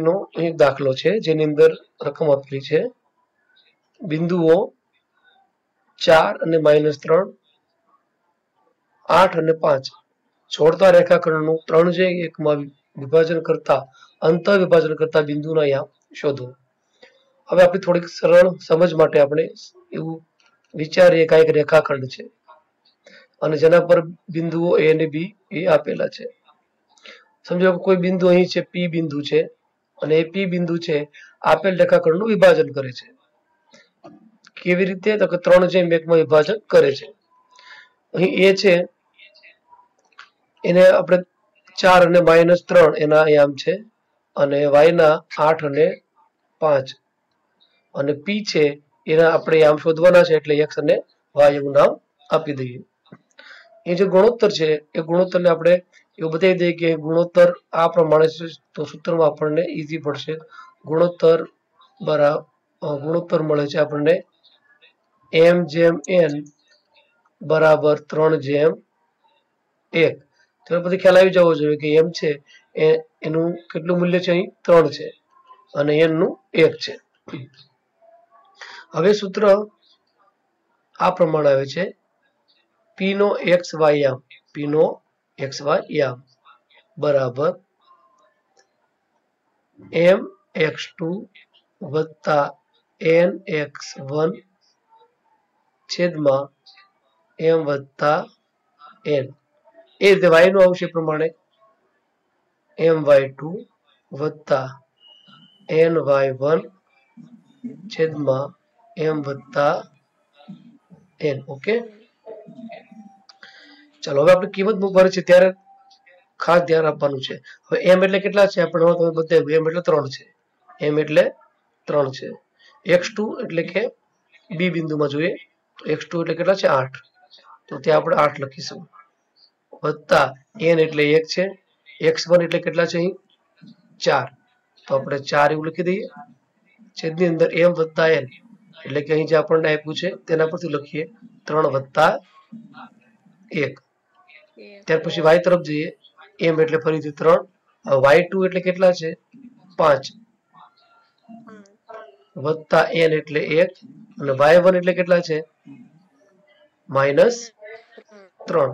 નો એક દાખલો છે, જેની અંદર રકમ આપેલી છે. બિંદુઓ ચાર અને માઇનસ ત્રણ, આઠ અને પાંચ. છોડતા રેખાખંડનું ત્રણ જે એકમાં વિભાજન કરતા અંત વિભાજન કરતા બિંદુના અહીંયા શોધો. હવે આપણે થોડીક સરળ સમજ માટે આપણે એવું વિચારીએ કાંઈક રેખાખંડ છે. અને જેના પર બિંદુઓ એ અને બી એ આપેલા છે. સમજો કોઈ બિંદુ અહીં છે, પી બિંદુ છે. અને પી બિંદુ છે, આપેલ રેખાખંડનું વિભાજન કરે છે. કેવી રીતે? તો કે ત્રણ જેમ એકમાં વિભાજન કરે છે. અહીં એ છે, એને આપણે ચાર અને માઇનસ એના આયામ છે, અને વાયના આઠ અને પાંચ. અને પી છે, એના આપણે યામ શોધવાના છે, એટલે એક્સ અને વાય એવું નામ આપી દઈએ. એ જે ગુણોત્તર છે, એ ગુણોત્તરને આપણે એવું બતાવી દઈએ કે ગુણોત્તર આ પ્રમાણે છે, તો સૂત્રમાં આપણને ઈઝી પડશે. ગુણોત્તર બરાબર ગુણોત્તર મળે છે આપણને એમ જેમ એન બરાબર ત્રણ જેમ એક. તો પછી ખ્યાલ આવી જવો જોઈએ કે એમ છે, એ, એનું કેટલું મૂલ્ય છે અહીં? ત્રણ છે. અને એનનું એક છે. હવે સૂત્ર આ પ્રમાણે આવે છે. પી નો X Y P X Y એમ બરાબર. એમ એક્સ ટુ વત્તા એન એક્સ વન છેદમાં એમ વત્તા એન એ રીતે વાયનું આવશે પ્રમાણે. એમ વાય ટુ વત્તા એન વાય વન છેદમાં એમ વત્તા એન ઓકે ચાલો, હવે આપણે કિંમત મૂકવાની છે ત્યારે ખાસ ધ્યાન આપવાનું છે. હવે એમ એટલે કેટલા છે? આપણે તમે બતાવ્યું એમ એટલે ત્રણ છે. એમ એટલે ત્રણ છે. એક્સ એટલે કે બી બિંદુમાં જોઈએ, તો એક્સ એટલે કેટલા છે? આઠ. તો ત્યાં આપણે આઠ લખીશું. વત્તા એન એટલે એક છે. એક્સ વન એટલે કેટલા છે અહીં? ચાર. તો આપણે ચાર એવું લખી દઈએ. છેદની અંદર એમ વત્તા એન એટલે કે અહીં જે આપણને આપ્યું છે, તેના પરથી લખીએ ત્રણ વત્તા એક. ત્યાર પછી વાય તરફ જઈએ. એમ એટલે ફરીથી ત્રણ. વાય ટુ એટલે કેટલા છે? પાંચ. વત્તા એન એટલે એક. અને વાય વન એટલે કેટલા છે? માઇનસ ત્રણ.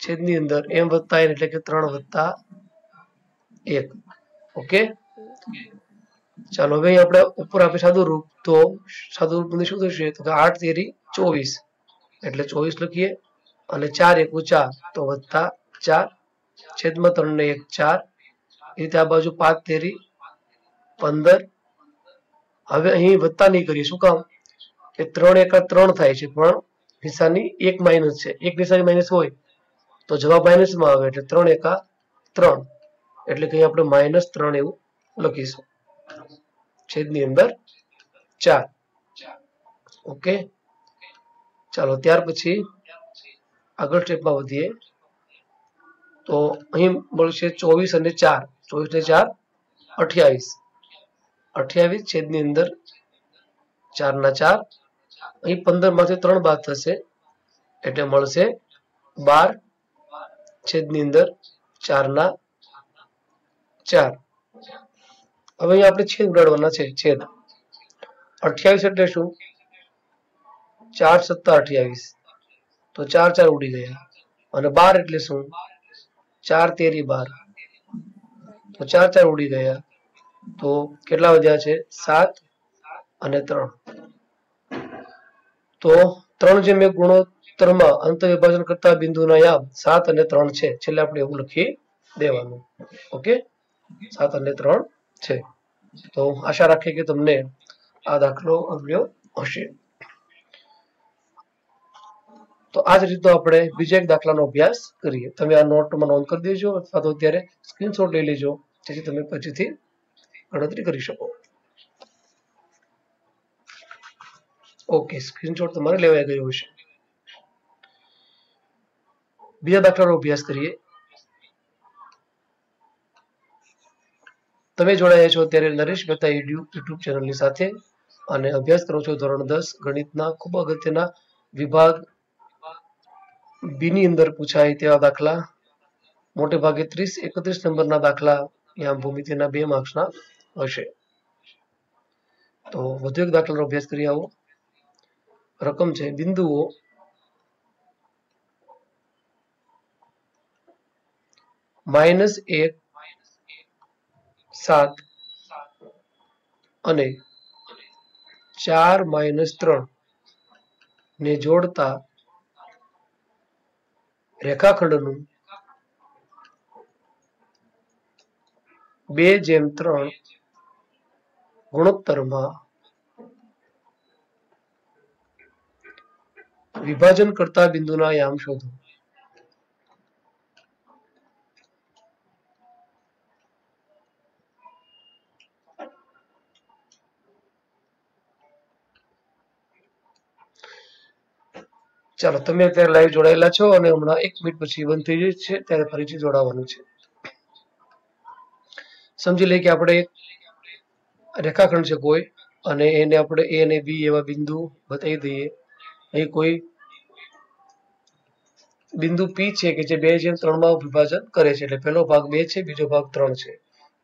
છેદની અંદર એમ વત્તા એન એટલે કે ત્રણ વત્તા એક. ઓકે? ચાલો, હવે આપણે ઉપર આપે સાદું રૂપ. તો સાદું રૂપ શું થશે? તો કે આઠ તેરી ચોવીસ. એટલે ચોવીસ લખીએ. અને ચાર એકુ ચાર. તો વત્તા ચાર, છેદમાં ત્રણ ને એક ચાર. એ રીતે આ બાજુ પાંચ તેરી પંદર. હવે અહીં વત્તા નહીં કરીએ. શું કામ? કે ત્રણ એકા ત્રણ થાય છે, પણ નિશાની એક માઇનસ છે. એક નિશાની માઇનસ હોય તો જવાબ માઇનસમાં આવે એટલે ત્રણ એકા ત્રણ. એટલે કે આપણે માઇનસ ત્રણ એવું લખીશું. છેદની અંદર ચાર. ઓકે? ચાલો, ત્યાર પછી આગળ સ્ટેપમાં વધીએ, તો અહીં મળશે ચોવીસ અને ચાર. ચોવીસ ને ચાર, અઠ્યાવીસ. અઠ્યાવીસ છેદની અંદર ચાર ના ચાર. અહીં પંદરમાંથી ત્રણ બાદ થશે, એટલે મળશે બાર છેદની અંદર ચાર ના ચાર. હવે અહીંયા આપણે છેદ ઉડાડવાના છે, છેદ. અઠ્યાવીસ એટલે શું? ચાર સત્તા અઠ્યાવીસ. તો ચાર ચાર ઉડી ગયા. અને બાર એટલે શું? ચાર તેરી બાર. તો ચાર ચાર ઉડી ગયા. તો કેટલા વધ્યા છે? સાત અને ત્રણ. તો ત્રણ જે મેં ગુણોત્તરમાં અંત વિભાજન કરતા બિંદુના યાદ સાત અને ત્રણ છે. છેલ્લે આપણે એવું લખી દેવાનું. ઓકે? સાત અને ત્રણ છે. તો આશા રાખીએ કે તમને આ દાખલો આવડ્યો હશે. તો આ જ રીતનો આપણે બીજા એક દાખલાનો અભ્યાસ કરીએ. તમે આ નોટમાં નોંધ કરી દેજો અથવા તો અત્યારે સ્ક્રીનશોટ લઈ લેજો, જેથી તમે પછીથી ગણતરી કરી શકો. ઓકે સ્ક્રીનશોટ તમારે લેવાઈ ગયો હશે. બીજા દાખલાનો અભ્યાસ કરીએ. તમે જોડાયા છો અત્યારે નરેશ મહેતા યુટ્યુબ ચેનલની સાથે અને અભ્યાસ કરો છો ધોરણ દસ ગણિતના ખૂબ અગત્યના વિભાગ બી ની અંદર પૂછાય તેવા દાખલા. મોટે ભાગે ત્રીસ, એકત્રીસ નંબરના દાખલા યામ ભૂમિતિના બે માર્ક્સના હશે. તો વધુ એક દાખલાનો અભ્યાસ કરી આવો. રકમ છે, બિંદુઓ. માઇનસ એક, સાત અને ચાર માઇનસ ત્રણ ને જોડતા રેખાખંડનું બે જેમ ત્રણ ગુણોત્તરમાં વિભાજન કરતા બિંદુના યામ શોધો. ચાલો, તમે અત્યારે લાઈવ જોડાયેલા છો અને હમણાં એક મિનિટ પછી બંધ થઈ જાય છે, ત્યારે ફરીથી જોડાવાનું છે. સમજી લઈએ કે આપણે રેખાખંડ છે કોઈ, અને એને આપણે એ અને બી એવા બિંદુ બતાવી દઈએ. અહીં કોઈ બિંદુ પી છે કે જે બે જેમ ત્રણમાં વિભાજન કરે છે, એટલે પહેલો ભાગ બે છે, બીજો ભાગ ત્રણ છે.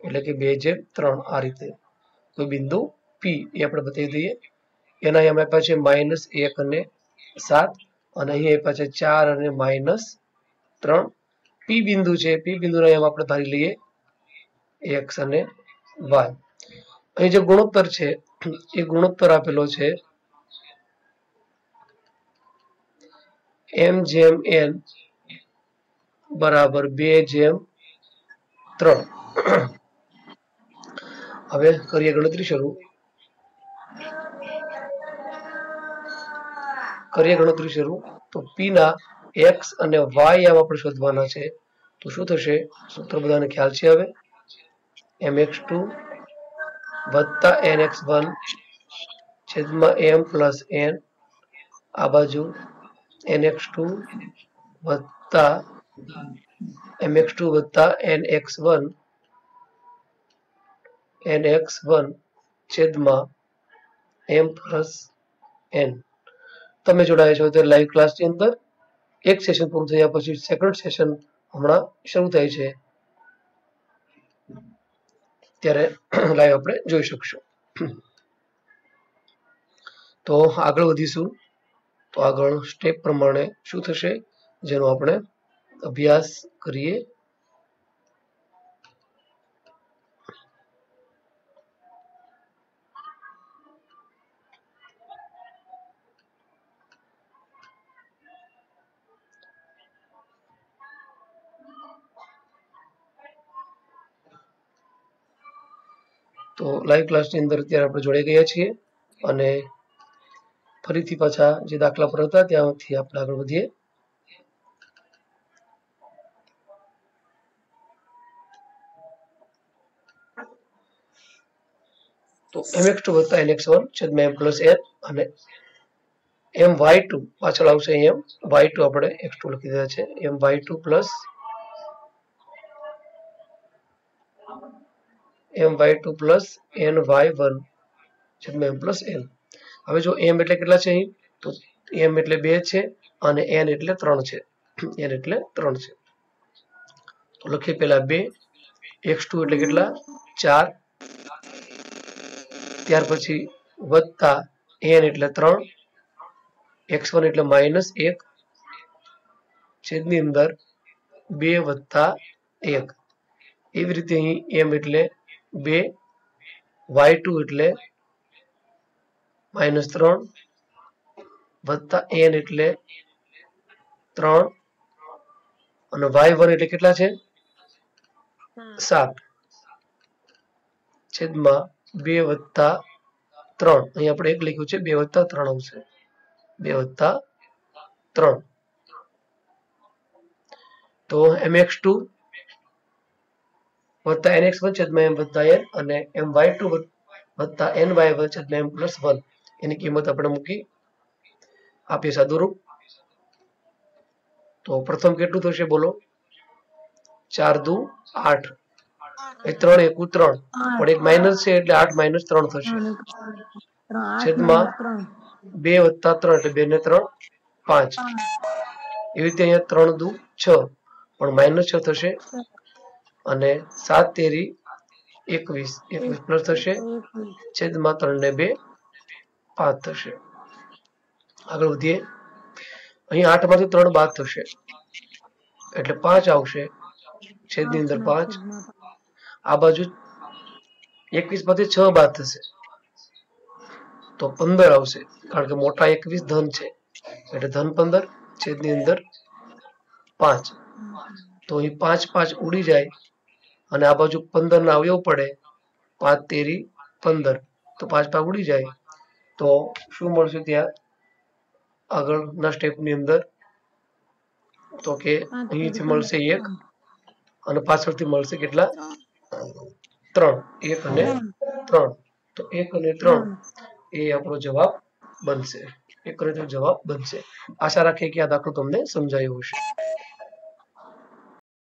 એટલે કે બે જેમ ત્રણ આ રીતે. કોઈ બિંદુ પી એ આપણે બતાવી દઈએ. એના એમ આપ્યા છે માઇનસ એક અને સાત. અને અહીંયા આપ્યા ચાર અને માઇનસ ત્રણ. પી બિંદુ છે, પી બિંદુના આપણે ધારી લઈએ. એક્સ અને વાય. અહીં જે ગુણોત્તર છે, એ ગુણોત્તર આપેલો છે એમ જેમ એન બરાબર બે જેમ ત્રણ. હવે કરીએ ગણતરી શરૂ. કરીએ ગણતરી શરૂ. તો પીના એક્સ અને વાય આમ આપણે શોધવાના છે. તો શું થશે? સૂત્ર બધાને ખ્યાલ છે હવે? એમ એક્સ ટુ વત્તા એન એક્સ વન છેદમાં એમ પ્લસ એન આ બાજુ એન એક્સ ટુ વત્તા એમ એક્સ ટુ વત્તા N X one N X one છેદમાં એમ પ્લસ એન તમે જોડાયા છો તે લાઈવ ક્લાસની અંદર. એક સેશન પૂરું થયા પછી સેકન્ડ સેશન હમણાં શરૂ થાય છે. ત્યારે લાઈવ આપણે જોઈ શકશું. તો આગળ વધીશું. તો આગળ સ્ટેપ પ્રમાણે શું થશે? જેનો આપણે અભ્યાસ કરીએ. તો લાઈવ ક્લાસની અંદર અત્યારે આપણે જોડાઈ ગયા છીએ અને ફરીથી પાછા જે દાખલા પર હતા ત્યાંથી આપણે આગળ વધીએ. તો એમ એક્સ ટુ વત્તા એન એક્સ વન છેદમાં એમ પ્લસ એન અને વાય ટુ પાછળ આવશે વાય ટુ આપણે એક્સ ટુ લખી દીધા છે. Y two plus M Y two plus N Y one છેદમાં એમ પ્લસ એન હવે જો એમ એટલે કેટલા છે અહીં? તો એમ એટલે બે છે અને એન એટલે ત્રણ છે. એન એટલે ત્રણ છે. તો લખીએ પેલા બે એક્સ ટુ એટલે કેટલા? ચાર. ત્યાર પછી વત્તા એન એટલે ત્રણ. એક્સ વન એટલે માઇનસ એક. છેદની અંદર બે વત્તા એક. એવી રીતે અહીં એમ એટલે બે વાય ટુ એટલે માઇનસ ત્રણ વત્તા એન એટલે ત્રણ અને વાય વન એટલે કેટલા છે? સાત. છેદમાં બે વત્તા ત્રણ. અહીં આપણે એક લખ્યું છે બે વત્તા ત્રણ આવશે. બે વત્તા ત્રણ. તો એમ એક્સ ટુ વત્તા એન એક્સ વન છેદમાં એમ વત્તા એન અને એમ વાય ટુ વત્તા એન વાય વન છેદમાં એમ પ્લસ વન એની કિંમત આપણે મૂકી આપીએ સાદુરૂપ. તો પ્રથમ કેટલું થશે બોલો? ચાર દુ આઠ. એ ત્રણ એકુ ત્રણ. પણ એક માઇનસ છે એટલે આઠ માઇનસ ત્રણ થશે. છેદમાં બે વત્તા ત્રણ એટલે બે ને ત્રણ પાંચ. એવી રીતે અહીંયા ત્રણ દુ છ. પણ માઇનસ છ થશે. અને સાત તેરી એકવીસ. એકવીસ પ્લસ થશે. છેદમાં ત્રણ ને બે પાંચ થશે. આગળ વધીએ. અહીં આઠમાંથી ત્રણ બાદ થશે. એટલે પાંચ આવશે. છેદની અંદર પાંચ. આ બાજુ એકવીસમાંથી છ બાદ થશે. તો પંદર આવશે. કારણ કે મોટા એકવીસ ધન છે. એટલે ધન પંદર, છેદની અંદર પાંચ. તો અહીં પાંચ પાંચ ઉડી જાય. અને આ બાજુ પંદર ના અવયવ પડે. પાંચ તેરી પંદર. તો પાંચ પાંચ ઉડી જાય. તો શું મળશે ત્યાં? આગળના સ્ટેપની અંદર તો કે અહીંથી મળશે એક અને પાછળથી મળશે કેટલા? ત્રણ. એક અને ત્રણ. તો એક અને ત્રણ. એ આપણો જવાબ બનશે. એક અને ત્રણ જવાબ બનશે. આશા રાખીએ કે આ દાખલો તમને સમજાયો હશે.